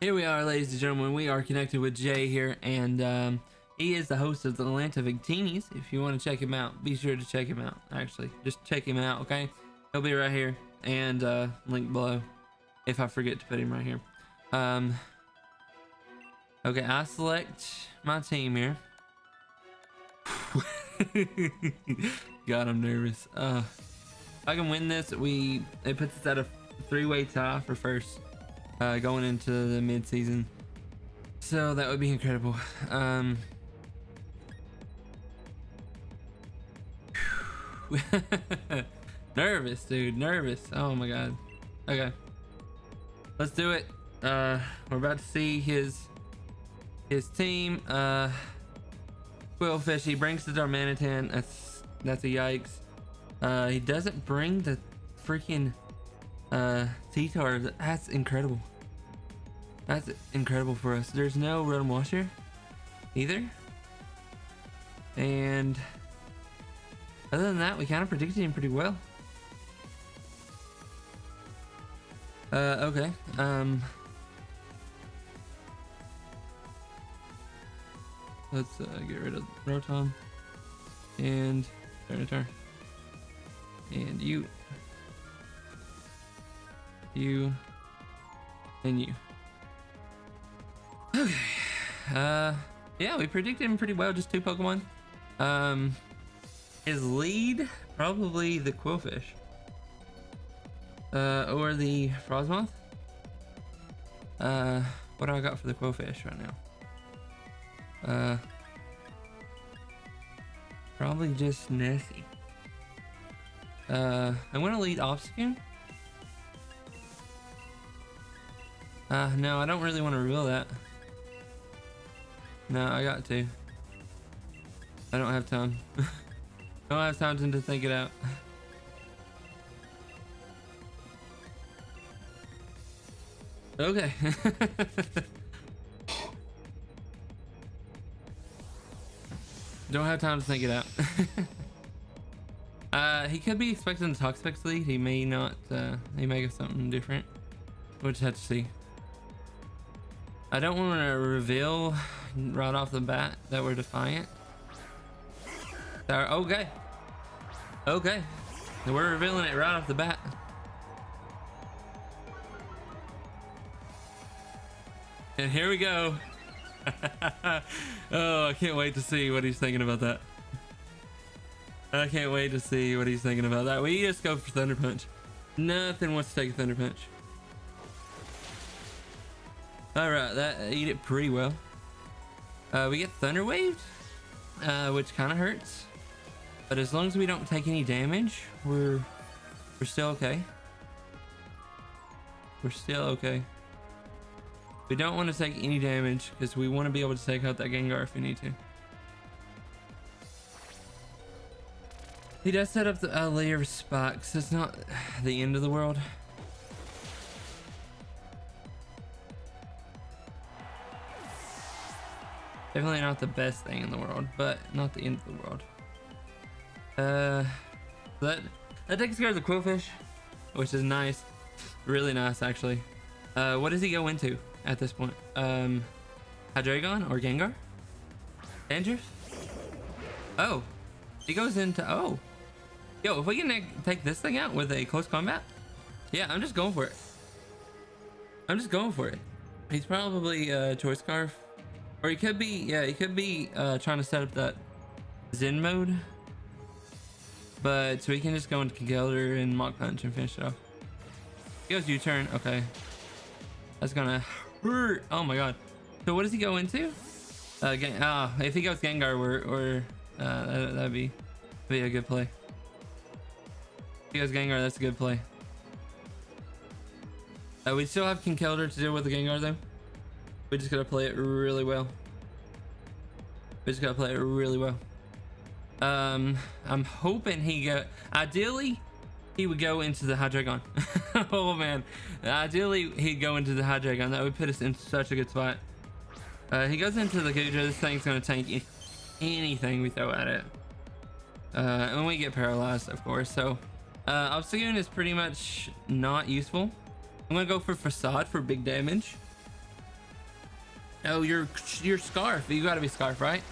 Here we are, ladies and gentlemen. We are connected with Jay here, and um, he is the host of the Atlanta Victinis. If you want to check him out, be sure to check him out. Actually, just check him out, okay? He'll be right here, and uh, link below if I forget to put him right here. Um, okay, I select my team here. God, I'm nervous. Uh, if I can win this, we it puts us at a three-way tie for first uh, going into the mid-season. So that would be incredible. Um, nervous, dude. Nervous. Oh my god. Okay. Let's do it. Uh, we're about to see his his team. Uh, Qwilfish. He brings the Darmanitan. That's that's a yikes. Uh, he doesn't bring the freaking uh T-Tar. That's incredible. That's incredible for us. There's no run Washer either. And other than that, we kind of predicted him pretty well. Uh, okay. Um, let's uh, get rid of Rotom and Tyranitar. And you, you, and you. Okay. Uh, yeah, we predicted him pretty well. Just two Pokemon. Um, his lead probably the Qwilfish. Uh, or the Frosmoth. Uh, what do I got for the Qwilfish right now? Uh, probably just Nessie. Uh, I'm gonna lead Obstagoon. Uh, no, I don't really want to reveal that. No, I got to. I don't have time. I don't have time to think it out. Okay. don't have time to think it out. uh, he could be expecting the Toxapex lead. He may not. Uh, he may get something different. We'll just have to see. I don't want to reveal right off the bat that we're defiant. okay. Okay. We're revealing it right off the bat. And here we go. oh, I can't wait to see what he's thinking about that. I can't wait to see what he's thinking about that. We just go for Thunder Punch. Nothing wants to take a Thunder Punch. All right, that eat it pretty well. Uh, we get Thunder Waved, uh, which kind of hurts. But as long as we don't take any damage, we're we're still okay. We're still okay. We don't want to take any damage because we want to be able to take out that Gengar if we need to. He does set up the uh, layer of spikes. It's not the end of the world. Definitely not the best thing in the world, but not the end of the world. Uh, that that takes care of the Qwilfish, which is nice, really nice actually. Uh, what does he go into at this point? Um, Hydreigon or Gengar? Dandruff? Oh, he goes into oh, yo, if we can take this thing out with a close combat, yeah, I'm just going for it. I'm just going for it. He's probably uh, Choice Scarf or he could be, yeah, he could be uh, trying to set up that Zen mode. But so we can just go into Conkeldurr and Mach Punch and finish it off. He goes U-turn. Okay. That's gonna hurt. Oh my god. So what does he go into? Uh, ah, if he goes Gengar, or uh, that, would be, be a good play. If he goes Gengar, that's a good play. Uh, we still have King Conkeldurr to deal with the Gengar though. We just gotta play it really well. We just gotta play it really well. Um, I'm hoping he go. Ideally, he would go into the Hydreigon. oh man, ideally he'd go into the Hydreigon. That would put us in such a good spot. Uh, he goes into the Goodra. This thing's gonna tank anything we throw at it. Uh, and we get paralyzed, of course. So, uh, Obstagoon is pretty much not useful. I'm gonna go for Facade for big damage. Oh, your your scarf. You gotta be scarf, right?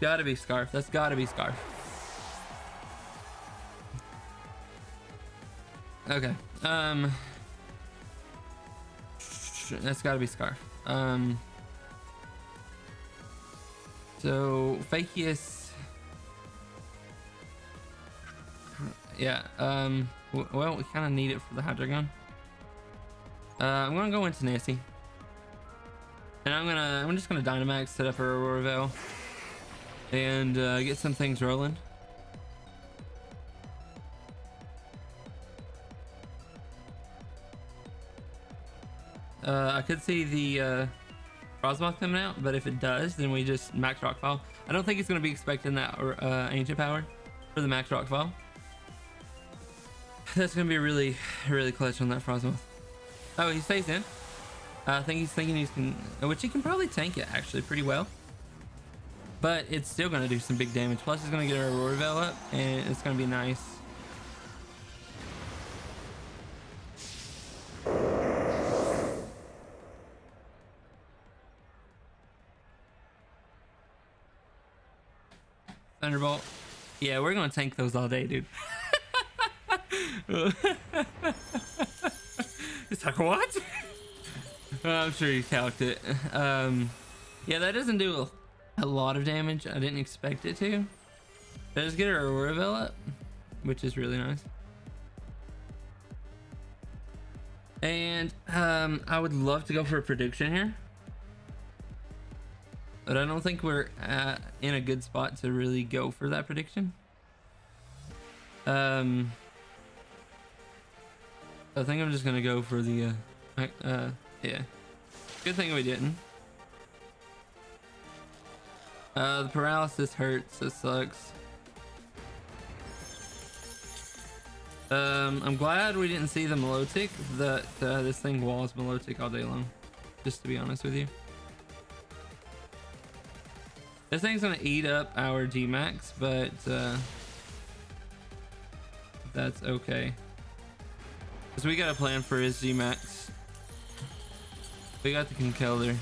Gotta be scarf. That's gotta be scarf. Okay. Um. That's gotta be scarf. Um. So Fakius. Yeah. Um. Well, we kind of need it for the Hydreigon. Uh, I'm gonna go into Nancy. And I'm gonna, I'm just gonna Dynamax, set up for Aurora Veil, and uh, get some things rolling. Uh, I could see the uh, Frosmoth coming out, but if it does, then we just Max Rockfall. I don't think it's gonna be expecting that uh, Ancient Power for the Max Rockfall. That's gonna be really, really clutch on that Frosmoth. Oh, he stays in. Uh, I think he's thinking he's can, which he can probably tank it actually pretty well. But it's still gonna do some big damage. Plus, he's gonna get our Aurora Veil up, and it's gonna be nice. Thunderbolt. Yeah, we're gonna tank those all day, dude. it's like what? I'm sure you calced it. Um, yeah, that doesn't do a, lot of damage. I didn't expect it to. Let's get our Aurora Veil up, which is really nice. And um, I would love to go for a prediction here. But I don't think we're uh, in a good spot to really go for that prediction. Um, I think I'm just gonna go for the, uh, uh, yeah. Good thing we didn't. Uh, the paralysis hurts. It sucks. Um, I'm glad we didn't see the Milotic. That uh, this thing walls Milotic all day long. Just to be honest with you. This thing's gonna eat up our G-Max, but uh, that's okay. Cause we got a plan for his G-Max. We got the Conkeldurr.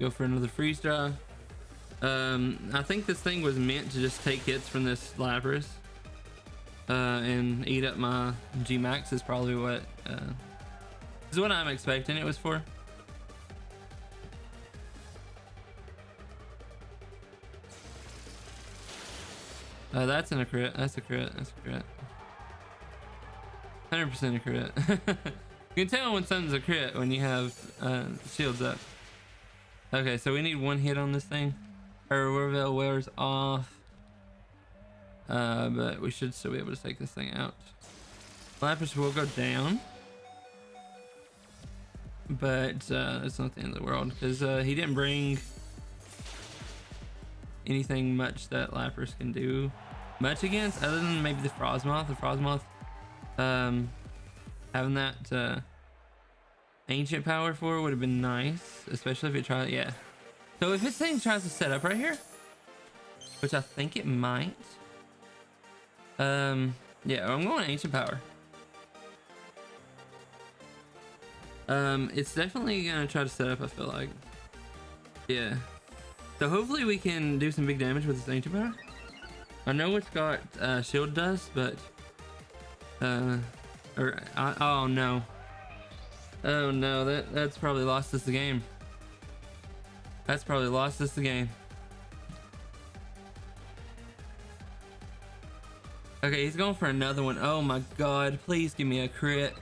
Go for another freeze dry. Um, I think this thing was meant to just take hits from this Lapras. Uh, and eat up my G-Max is probably what, uh, is what I'm expecting it was for. Uh, that's an a crit. That's a crit. That's a crit. 100% a crit. you can tell when something's a crit when you have uh, shields up. Okay, so we need one hit on this thing. Aurora Veil wears off. Uh, but we should still be able to take this thing out. Lapras will go down. But uh, it's not the end of the world because uh, he didn't bring anything much that Lapras can do much against other than maybe the Frosmoth. The Frosmoth um, having that uh, ancient power for would have been nice, especially if it tried. Yeah. So if this thing tries to set up right here, which I think it might. Um, yeah, I'm going ancient power. Um, it's definitely gonna try to set up. I feel like. Yeah. So hopefully we can do some big damage with this ancient power. I know it's got uh, shield dust, but uh, or uh, oh no, oh no, that that's probably lost us the game. That's probably lost us the game. Okay, he's going for another one. Oh my god, please give me a crit.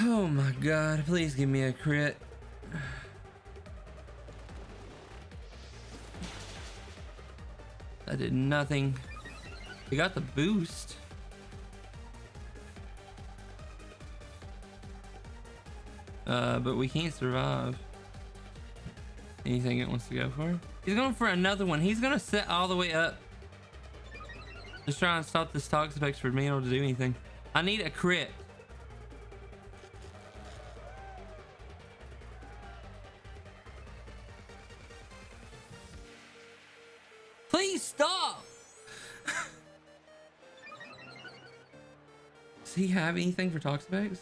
Oh my god, please give me a crit. That did nothing. We got the boost. Uh, but we can't survive. Anything it wants to go for? He's going for another one. He's gonna sit all the way up. Just trying to stop this Toxapex from being to do anything. I need a crit. He have anything for Toxapex?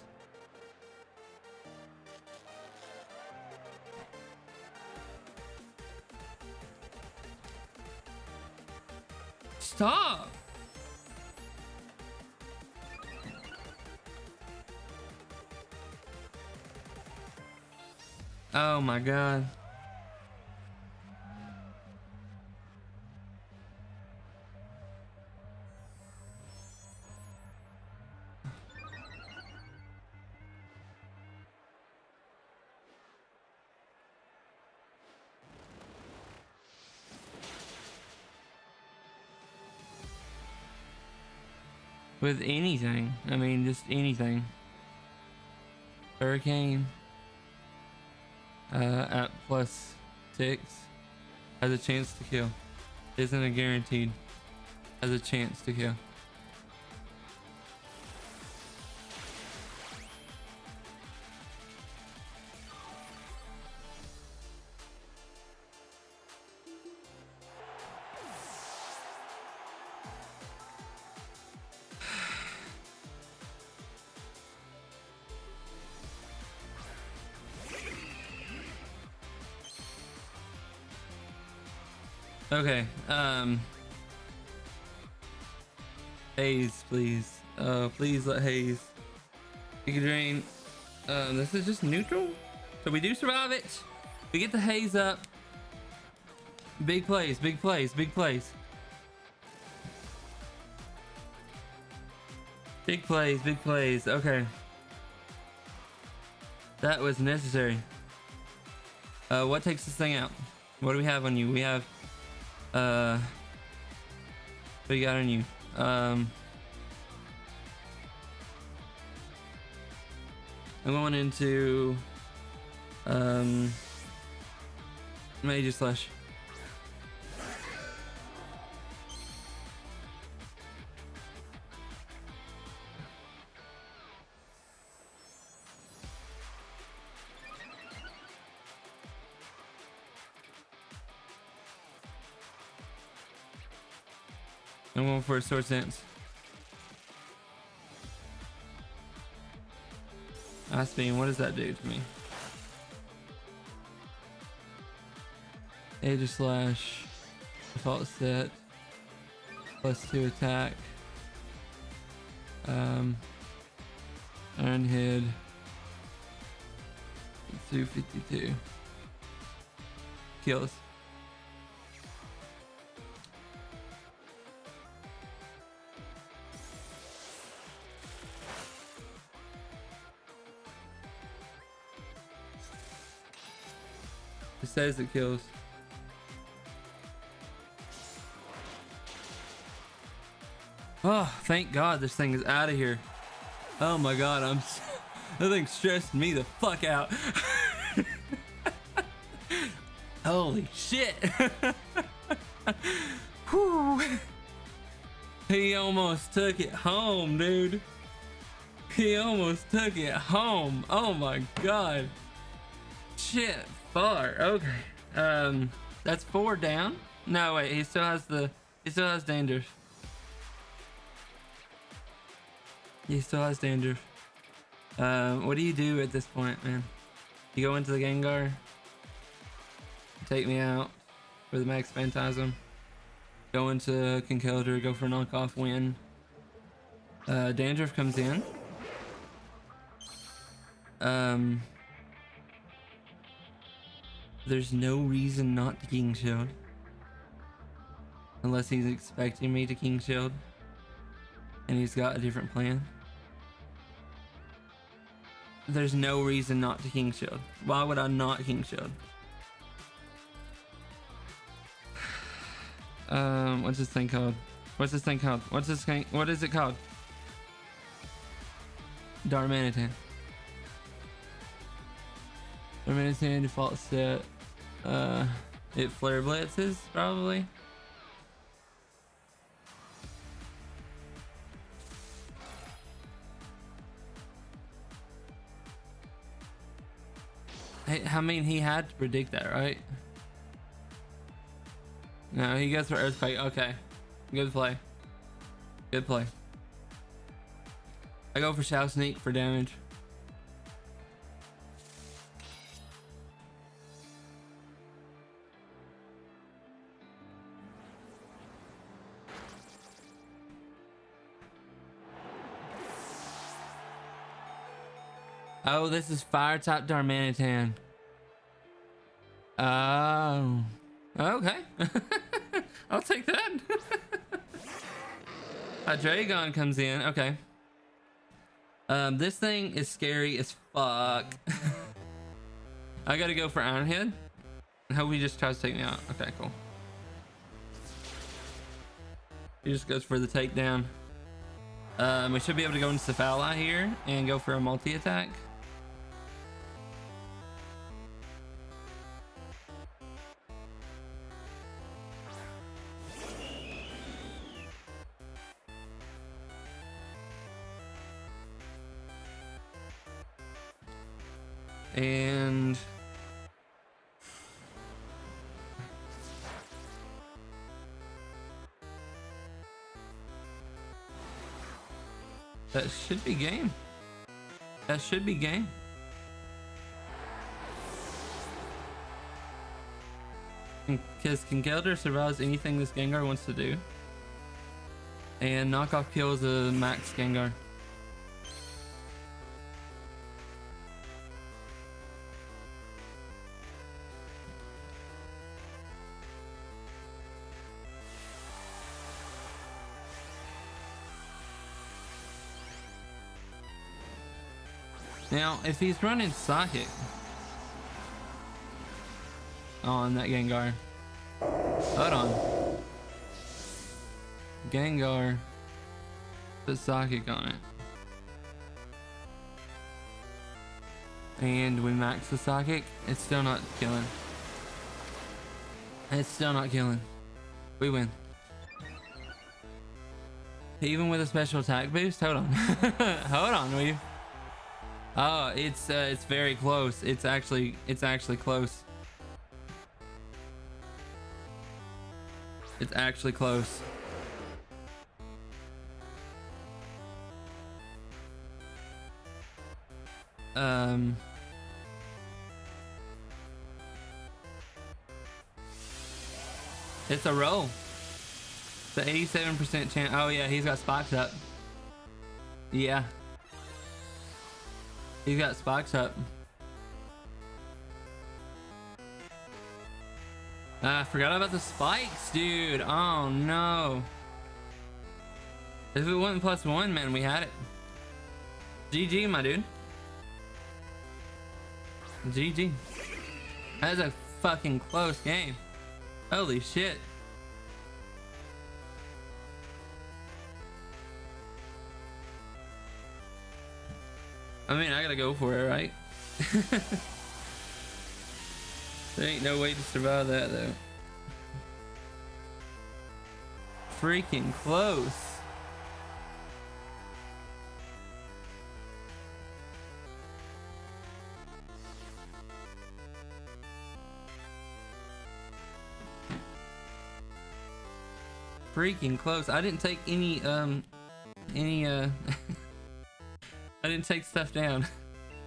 Stop! Oh my god. With anything. I mean, just anything. Hurricane. Uh, at plus six. Has a chance to kill. Isn't a guaranteed. Has a chance to kill. Haze, please. Uh, please let Haze. You can drain. Um, this is just neutral. So we do survive it. We get the Haze up. Big plays, big plays, big plays. Big plays, big plays. Okay. That was necessary. Uh, what takes this thing out? What do we have on you? We have uh, what you got on you? Um, I'm going into um, Major Slash. For a sword dance. Aspine, what does that do to me? Aegislash, default set, plus two attack, um, Iron Head, 252, kills. Says it kills. Oh, thank God this thing is out of here. Oh my God, I'm. that thing stressed me the fuck out. Holy shit. He almost took it home, dude. He almost took it home. Oh my God. Shit far. Okay. Um, that's four down. No, wait. He still has the. He still has dandruff. He still has dandruff. Um, what do you do at this point, man? You go into the Gengar. Take me out for the Max Phantasm. Go into Conkeldurr, go for a knockoff win. Uh, Dandruff comes in. Um, there's no reason not to King Shield. Unless he's expecting me to King Shield. And he's got a different plan. There's no reason not to King Shield. Why would I not King Shield? Um, what's this thing called? What's this thing called? What's this thing? What is it called? Darmanitan. Darmanitan default set. Uh, it flare blitzes probably. I, mean, he had to predict that, right? No, he goes for Earthquake. Okay. Good play. Good play. I go for Shadow Sneak for damage. Oh, this is Fire type Darmanitan. Oh. Okay. I'll take that. A Dragon comes in. Okay. Um, this thing is scary as fuck. I gotta go for Ironhead. I hope he just tries to take me out. Okay, cool. He just goes for the takedown. Um, we should be able to go into Silvally here and go for a multi-attack. That should be game. That should be game. Because Conkeldurr survives anything this Gengar wants to do. And knockoff kills a max Gengar. Now, if he's running Psychic oh, on that Gengar, hold on. Gengar, put Psychic on it. And we max the Psychic, it's still not killing. It's still not killing. We win. Even with a special attack boost? Hold on. Hold on, we Oh, it's uh, it's very close. It's actually it's actually close. It's actually close. Um It's a roll. The 87% chance. Oh yeah, he's got spots up. Yeah. He's got spikes up. I forgot about the spikes, dude. Oh no. If it wasn't plus one, man, we had it. GG, my dude. GG. That's a fucking close game. Holy shit. I mean, I gotta go for it, right? there ain't no way to survive that, though. Freaking close. Freaking close. I didn't take any, um, any, uh... I didn't take stuff down.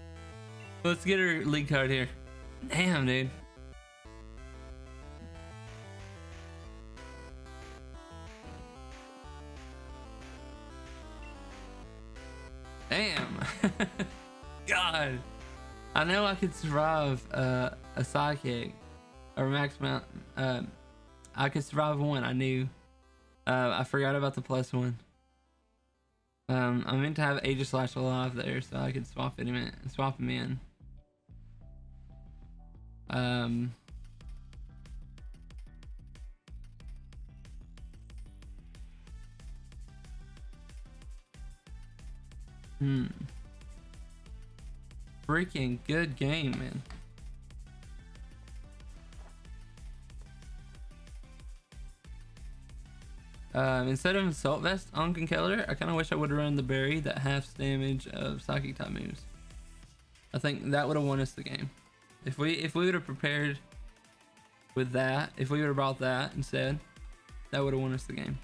Let's get her league card here. Damn, dude. Damn. God. I know I could survive uh, a sidekick or max mount. Uh, I could survive one. I knew. Uh, I forgot about the plus one. Um, I meant to have Aegislash alive there so I could swap him in. Swap him in. Um. Hmm. Freaking good game, man. Um, instead of Assault Vest on Conkeldurr, I kind of wish I would have run the Berry that halves damage of Psychic type moves. I think that would have won us the game. If we if we would have prepared with that. If we would have brought that instead, that would have won us the game.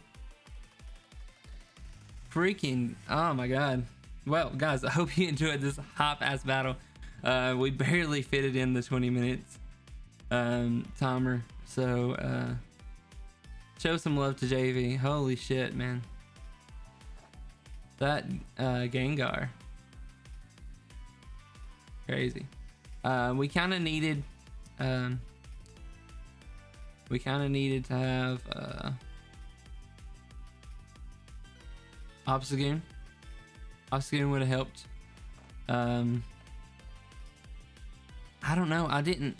Freaking, oh my god. Well, guys, I hope you enjoyed this hop ass battle. Uh, we barely fitted in the 20 minutes um, timer. So, uh, show some love to JV. Holy shit, man. That uh, Gengar. Crazy. Uh, we kind of needed. Um, we kind of needed to have uh, Obstagoon. Obstagoon would have helped. Um, I don't know. I didn't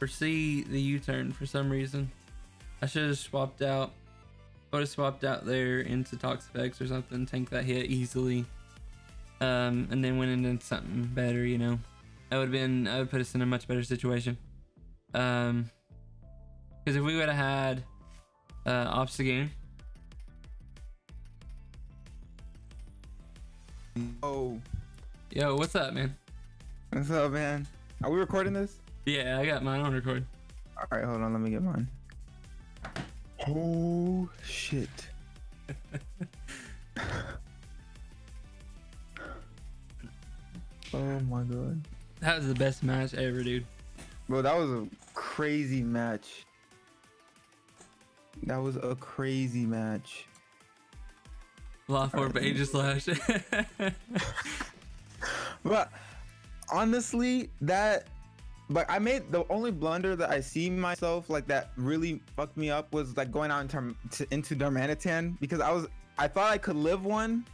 foresee the U-turn for some reason. I should have swapped out. I would have swapped out there into Toxapex or something, tank that hit easily. Um, and then went into something better, you know. That would have been, I would put us in a much better situation. Um, because if we would have had uh, Obstagoon, Oh, yo, what's up, man? what's up, man? Are we recording this? Yeah, I got mine on record. All right, hold on. Let me get mine. Oh shit. oh my god. That was the best match ever, dude. Bro, that was a crazy match. That was a crazy match. Law for Alright. Aegislash. But honestly, that but I made the only blunder that I see myself like that really fucked me up was like going out into, to, into Darmanitan because I was I thought I could live one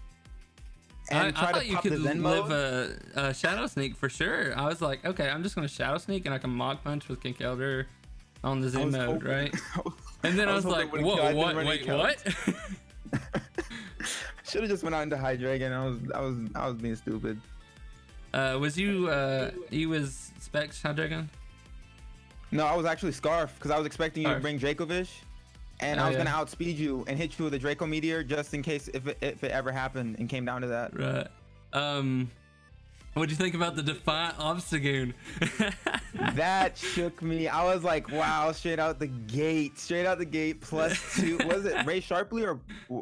I, I and try thought to you pop could live mode. a, a Shadow Sneak for sure. I was like, okay, I'm just gonna Shadow Sneak and I can Mach Punch with King Conkeldurr on the I Zen mode, hoping- right? And then I was, hoping like, when it whoa, I what? Wait, what? Should have just went out into Hydreigon. I was I was I was being stupid. uh, was you uh, you was Specs Hydreigon? No, I was actually Scarf because I was expecting you Scarf. to bring Dracovish, and Oh, I was yeah. gonna outspeed you and hit you with a Draco Meteor just in case if it, if it ever happened and came down to that. Right. Um, what'd you think about the Defiant Obstagoon? that shook me. I was like, wow, straight out the gate, straight out the gate, plus two. was it Ray Sharply or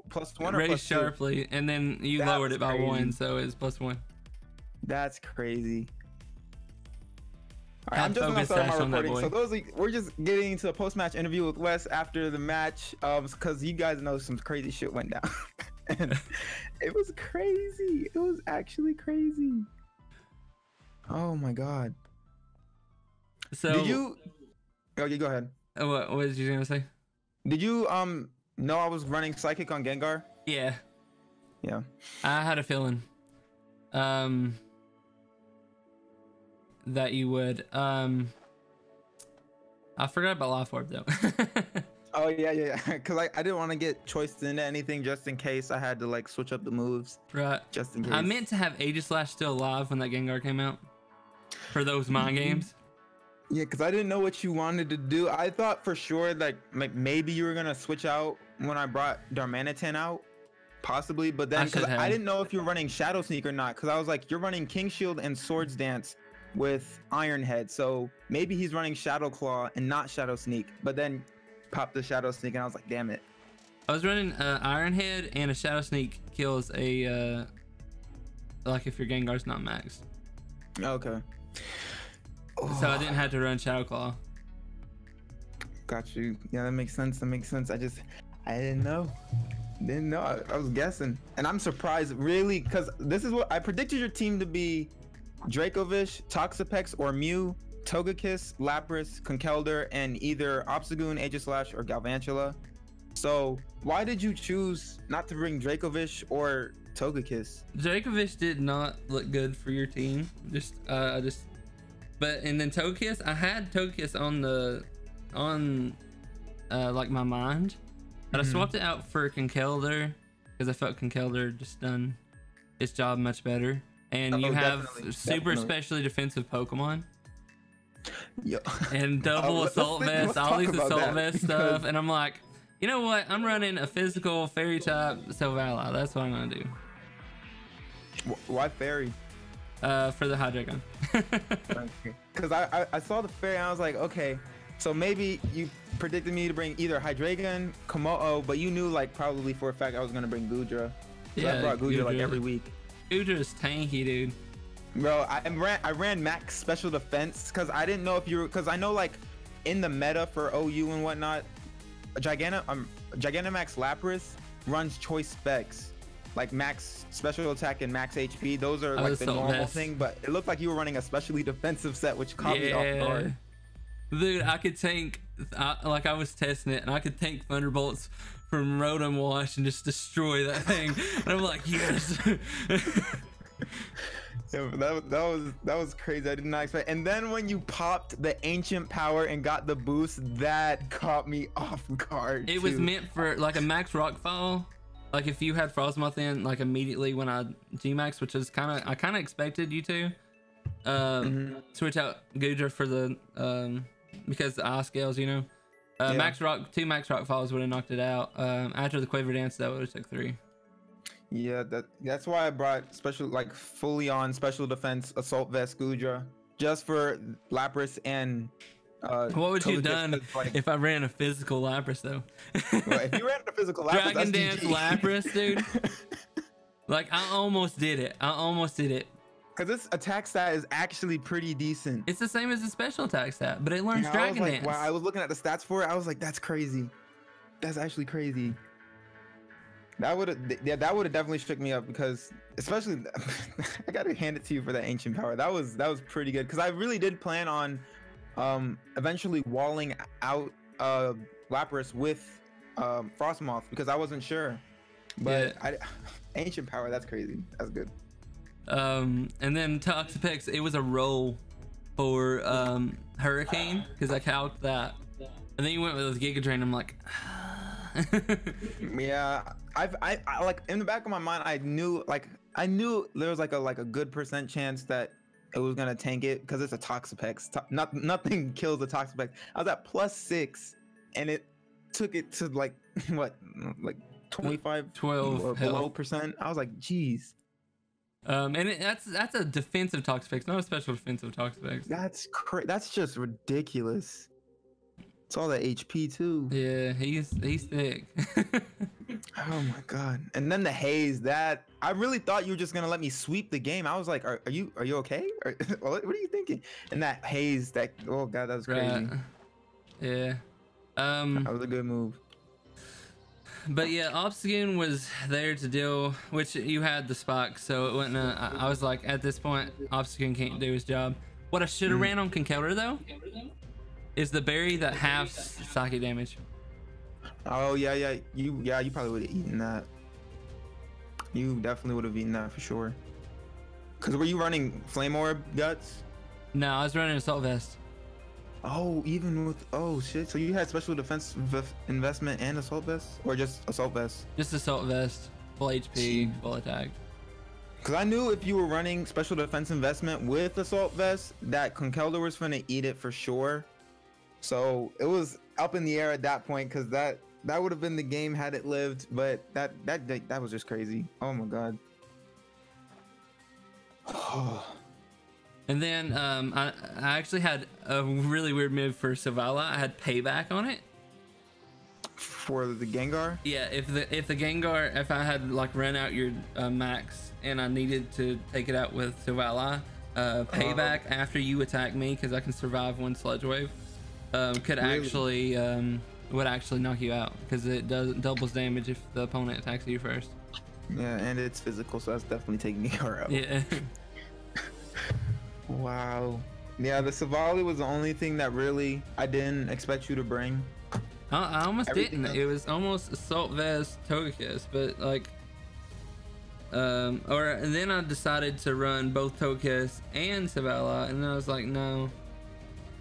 plus one or Ray plus two? sharply, and then you That lowered it by crazy. one, so it's plus one. That's crazy. All right, I'm just gonna start my recording. So those we're just getting into a post-match interview with Wes after the match, um, because you guys know some crazy shit went down, and it was crazy. It was actually crazy. Oh my god. So Did you? Okay, go ahead. uh, What, what was you gonna say? Did you um know I was running psychic on Gengar? Yeah, Yeah. I had a feeling. Um, that you would. Um, I forgot about Life Orb though. Oh yeah, yeah, yeah. Cause I, I didn't want to get choiced into anything just in case I had to like switch up the moves right. just in case. I meant to have Aegislash still alive when that Gengar came out. For those mind Mhm. games. Yeah, because I didn't know what you wanted to do. I thought for sure like, like maybe you were gonna switch out when I brought Darmanitan out, possibly. But then because I, didn't know if you were running Shadow Sneak or not. Because I was like, you're running King Shield and Swords Dance with Iron Head, so maybe he's running Shadow Claw and not Shadow Sneak. But then popped the Shadow Sneak, and I was like, damn it. I was running uh, Iron Head and a Shadow Sneak kills a uh, like if your Gengar's not maxed. Okay. So I didn't have to run Shadow Claw. Got you. Yeah, that makes sense. That makes sense. I just, I didn't know. Didn't know. I, I was guessing, and I'm surprised, really, because this is what I predicted your team to be: Dracovish, Toxapex, or Mew, Togekiss, Lapras, Conkeldurr, and either Obstagoon, Aegislash, or Galvantula. So why did you choose not to bring Dracovish or Togekiss? Dracovish did not look good for your team. Just uh I just but and then Togekiss, I had Togekiss on the on uh like my mind. But Mhm. I swapped it out for Conkeldurr because I felt Conkeldurr just done its job much better. And you Oh, have definitely, super definitely. specially defensive Pokemon Yo. and double assault vest, all these assault vest stuff, and I'm like, you know what? I'm running a physical fairy type Silvally. That's what I'm gonna do. Why Fairy? Uh, for the Hydreigon. Because I, I I saw the fairy and I was like, okay, so maybe you predicted me to bring either Hydreigon, Komodo, but you knew like probably for a fact I was gonna bring Goodra. So I brought Goodra like every week. Goodra's tanky, dude. Bro, I ran I ran max special defense because I didn't know if you were because I know like in the meta for OU and whatnot, Giganta um Gigantamax Lapras runs choice specs like max special attack and max HP. Those are like the so normal thing, but it looked like you were running a specially defensive set, which caught me off guard. Dude, I could tank, I, like I was testing it, and I could tank Thunderbolts from Rotom Wash and just destroy that thing. and I'm like, yes. Yeah, that, was- that was that was crazy. I did not expect. And then when you popped the ancient power and got the boost, that caught me off guard. it was meant for like a max rockfall. Like if you had Frosmoth in, like immediately when I G-Max, which is kind of, I kind of expected you to. Um, Mhm. switch out Goodra for the um because the Ice Scales, you know. Uh, Yeah. Max Rock, two Max Rock falls would have knocked it out. Um, after the Quiver Dance, that would have took three. Yeah, that that's why I brought special like fully on special defense assault vest Goodra just for Lapras and. Uh, What would you done like, if I ran a physical Lapras though? well, if you ran a physical Lapras, Dragon Dance. Lapras, dude. Like I almost did it. I almost did it. Cause this attack stat is actually pretty decent. It's the same as the special attack stat, but it learns Yeah, I was Dragon like, Dance. wow, I was looking at the stats for it. I was like, that's crazy. That's actually crazy. That would have, yeah, that would have definitely shook me up because, especially, I gotta hand it to you for that ancient power. That was that was pretty good because I really did plan on, um, eventually walling out uh Lapras with um Frosmoth because I wasn't sure, but I, ancient power. That's crazy. That's good. Um, and then Toxapex, it was a roll for um Hurricane because I calced that, and then you went with Giga Drain. I'm like, Yeah, I've I, I like in the back of my mind I knew like I knew there was like a like a good percent chance that it was gonna tank it because it's a Toxapex. To- not nothing kills the Toxapex. I was at plus six, and it took it to like what like 25 12 or below percent. I was like, geez, um, and it, that's that's a defensive Toxapex, not a special defensive Toxapex. that's cra- That's just ridiculous. It's all that HP too. Yeah, he's he's thick. Oh my god! And then the haze. That I really thought you were just gonna let me sweep the game. I was like, "Are, are you are you okay? Or, what, what are you thinking?" And that haze. That oh god, that was crazy. right. Yeah. Um. That was a good move. But yeah, Obstagoon was there to deal, which you had the spike, so it wasn't. A, I, I was like, at this point, Obstagoon can't do his job. What I should have mm. ran on Conkeldurr though, is the berry that halves psychic damage. Oh yeah, yeah. You yeah, you probably would have eaten that. You definitely would have eaten that for sure. Cause were you running flame orb guts? No, I was running assault vest. Oh, even with oh shit. So you had special defense investment and assault vest, or just assault vest? Just assault vest, full HP, full attack. Because I knew if you were running special defense investment with assault vest, that Conkeldurr was gonna eat it for sure. So it was up in the air at that point because that that would have been the game had it lived. But that that that, that was just crazy. Oh my god. Oh. And then um, I, I actually had a really weird move for Silvally. I had payback on it. For the Gengar. Yeah, if the if the Gengar, if I had like run out your uh, max and I needed to take it out with Silvally, uh, payback after you attack me because I can survive one Sludge Wave, um, could Really? actually um, would actually knock you out because it does doubles damage if the opponent attacks you first. Yeah, and it's physical, so that's definitely taking Gengar out. Yeah, Wow. Yeah, the Silvally was the only thing that really I didn't expect you to bring. I, I almost Everything didn't. else- It was almost Assault Vest Togekiss, but like. Um, or and then I decided to run both Togekiss and Silvally, and then I was like, no,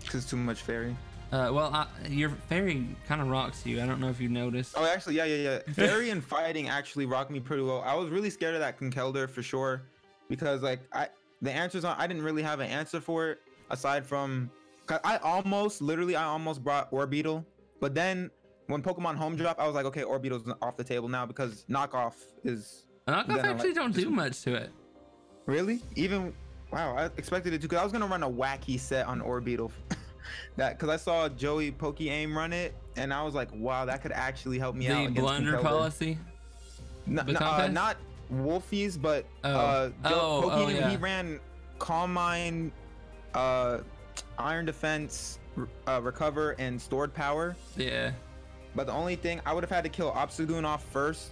Cause it's too much fairy. Uh, well, I, your fairy kind of rocks you. I don't know if you noticed. Oh, actually, yeah, yeah, yeah. Fairy and fighting actually rocked me pretty well. I was really scared of that Conkeldurr for sure, because like I, the answers on, I didn't really have an answer for it aside from, 'cause I almost, literally, I almost brought Orbeetle, but then when Pokemon Home Drop, I was like, okay, Orbeetle's off the table now because knockoff is Knockoff actually like- don't do much to it. really even Wow, I expected it to because I was gonna run a wacky set on Orbeetle. that because I saw Joey Pokey Aim run it, and I was like, wow, that could actually help me out. The blunder policy. N- n- Baton uh, not Wolfies, but Oh. uh, Joe, Oh, Pokey, oh, he ran Calm Mind, uh, Iron Defense, uh, Recover, and Stored Power. Yeah. But the only thing I would have had to kill Obstagoon off first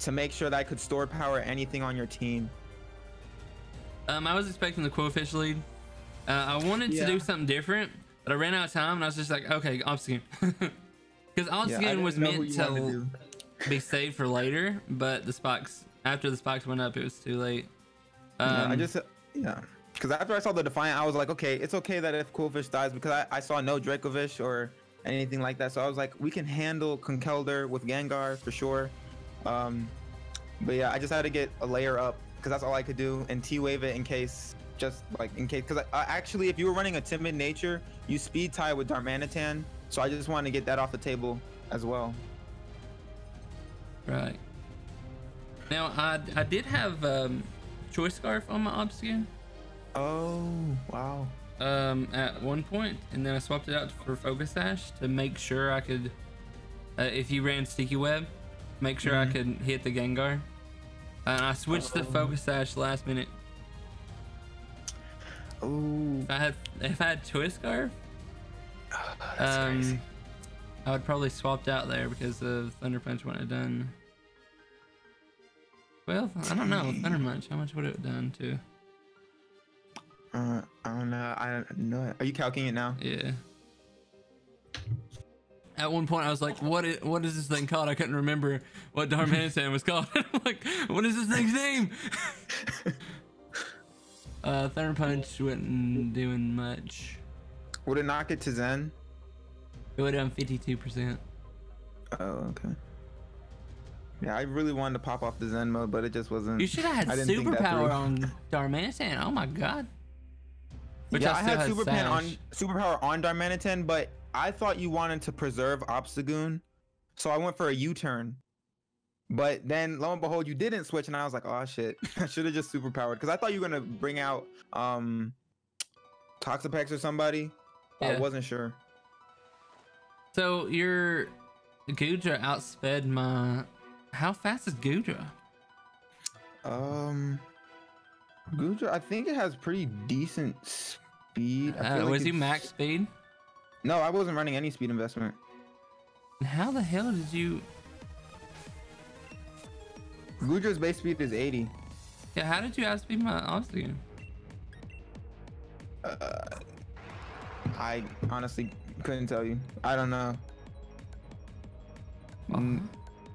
to make sure that I could store power anything on your team. Um, I was expecting the Qwilfish lead. Uh, I wanted Yeah. to do something different, but I ran out of time, and I was just like, okay, Obstagoon. Because Yeah, I Obstagoon didn't was meant you wanted to be saved for later, but the spikes after the spikes went up, it was too late. Yeah, I Um, just yeah. Because after I saw the Defiant, I was like, okay, it's okay that if Qwilfish dies because I, I saw no Dracovish or anything like that. So I was like, we can handle Conkeldurr with Gengar for sure. Um, but yeah, I just had to get a layer up because that's all I could do and T-wave it in case, just like in case. Because actually, if you were running a Timid Nature, you speed tie with Darmanitan. So I just wanted to get that off the table as well. right. Now I I did have um, choice scarf on my Obstagoon Oh wow. um, at one point, and then I swapped it out for Focus Sash to make sure I could, uh, if you ran Sticky Web, make sure I Mhm. could hit the Gengar. And I switched to Oh. Focus Sash last minute. Oh, If I had if I had Choice Scarf, that's um, crazy. I would probably swapped out there because the Thunder Punch wouldn't have done. Well, I don't know. Thunder Punch, how much would it have done to? Uh, I don't know. I don't know. Are you calculating it now? Yeah. At one point, I was like, "What is what is this thing called?" I couldn't remember what Darmanitan was called. I'm like, "What is this thing's name?" uh, Thunder Punch wasn't doing much. Would it knock it to Zen? It would have done 52%. Oh, okay. Yeah, I really wanted to pop off the Zen mode, but it just wasn't. You should have had I didn't think that superpower on Darmanitan. Oh my god. Which yeah, I, still had super pen on superpower on Darmanitan, but I thought you wanted to preserve Obstagoon, so I went for a U-turn. But then, lo and behold, you didn't switch, and I was like, "Oh shit! I should have just superpowered." Because I thought you were gonna bring out um, Toxapex or somebody. Yeah. I wasn't sure. So your Goodra outsped my. How fast is Goodra? Um, Goodra, I think it has pretty decent speed. I Uh, feel like was he max speed? No, I wasn't running any speed investment. How the hell did you? Goodra's base speed is 80. Yeah, how did you outspeed my Obstagoon? Uh, I honestly couldn't tell you. I don't know. Mm,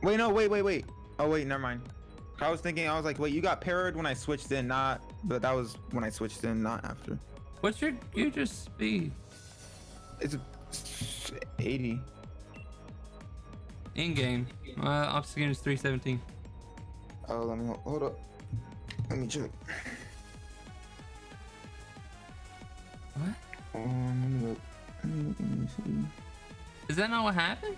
Wait, no, wait, wait, wait. Oh, wait, never mind. I was thinking, I was like, wait, you got parried when I switched in, not, but that was when I switched in, not after. What's your you just speed It's 80. in game? My Obstagoon is 317. Oh, let me hold up. Let me check. What? Um, let me look. Let me look, let me see. Is that not what happened?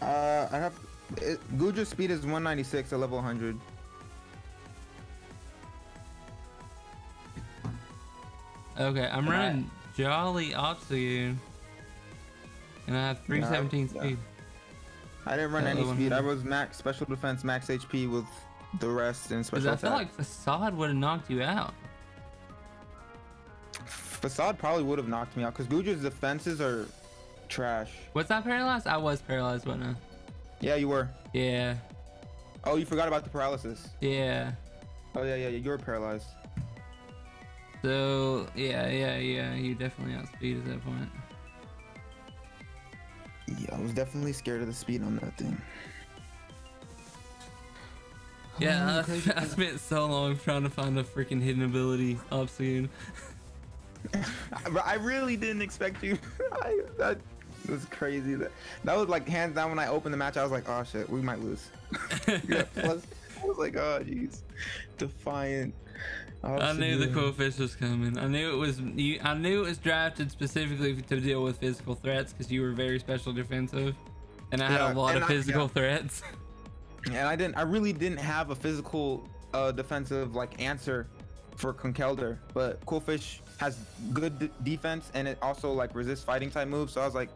Uh, I have. It, speed is 196 at level 100. Okay, I'm And I- running Jolly Obstagoon, and I have 317 yeah. speed. I didn't run Uh, any speed. I was max special defense, max HP with the rest and special I feel like Facade would have knocked you out. Facade probably would have knocked me out because Goodra's defenses are trash. Was I paralyzed? I was paralyzed, wasn't I? Yeah, you were. Yeah, Oh, you forgot about the paralysis. yeah. Oh yeah, yeah, yeah. You were paralyzed. So yeah, yeah, yeah. You definitely outspeed at that point. Yeah, I was definitely scared of the speed on that thing. Yeah, Oh, crazy. I, I spent so long trying to find a freaking hidden ability Obstagoon. I, I really didn't expect you. I, that was crazy. That that was like hands down when I opened the match. I was like, oh shit, we might lose. yeah, plus, I was like, oh jeez, defiant. I knew the Obsidian. Qwilfish was coming. I knew it was. You, I knew it was drafted specifically to deal with physical threats because you were very special defensive, and I had a lot of I- physical yeah. threats. and I didn't. I really didn't have a physical, uh, defensive like answer for Conkeldurr, but Qwilfish has good d- defense and it also like resists fighting type moves. So I was like,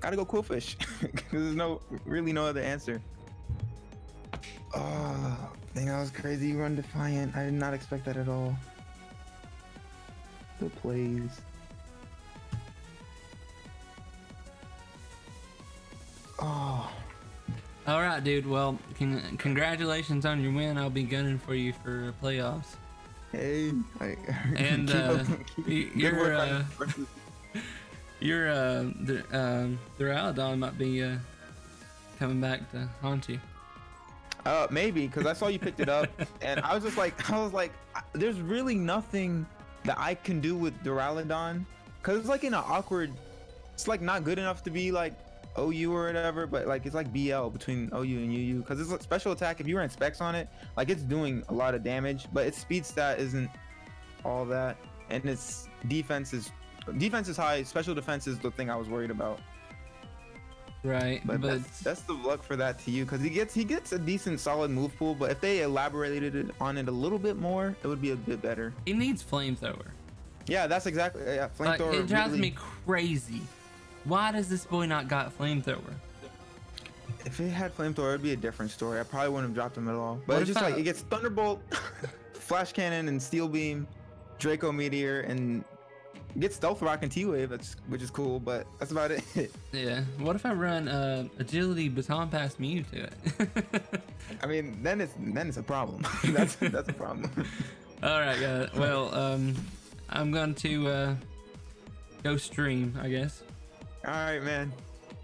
gotta go Qwilfish because there's no really no other answer. Oh, dang, that was crazy. You run Defiant. I did not expect that at all. The plays. Oh, All right, dude. Well, con- congratulations on your win. I'll be gunning for you for playoffs. Hey. I, And, uh, keep- you're, uh, Your uh, the um, the Ralladon might be uh coming back to haunt you. Uh, maybe because I saw you picked it up, and I was just like, I was like, there's really nothing that I can do with Duraludon, because it's like in an awkward, it's like not good enough to be like OU or whatever, but like it's like BL between OU and UU, because it's like special attack. If you ran specs on it, like it's doing a lot of damage, but its speed stat isn't all that, and its defense is defense is high. Special defense is the thing I was worried about. Right, But, but, that's, that's the luck for that to you because he gets he gets a decent solid move pool. But if they elaborated on it a little bit more, it would be a bit better. he needs flamethrower. Yeah, that's exactly yeah. Like, Flamethrower. it drives really- me crazy. Why does this boy not got flamethrower? If it had flamethrower, it'd be a different story. I probably wouldn't have dropped him at all. But What it's just like it gets Thunderbolt, Flash Cannon, and Steel Beam, Draco Meteor, and it gets Stealth Rock and T Wave. That's which is cool. But that's about it. Yeah. What if I run uh, agility baton pass Mew to it? I mean, then it's then it's a problem. that's that's a problem. All right, guys. Well, um, I'm going to uh, go stream, I guess. All right, man.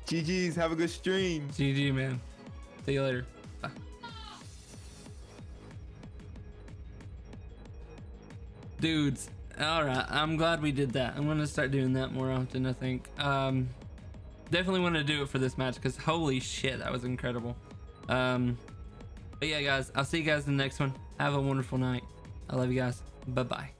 GG's. Have a good stream. GG, man. See you later. Dudes, all right. I'm glad we did that. I'm gonna start doing that more often. I think. Um, definitely want to do it for this match because holy shit, that was incredible. Um, but yeah, guys, I'll see you guys in the next one. Have a wonderful night. I love you guys. Bye bye.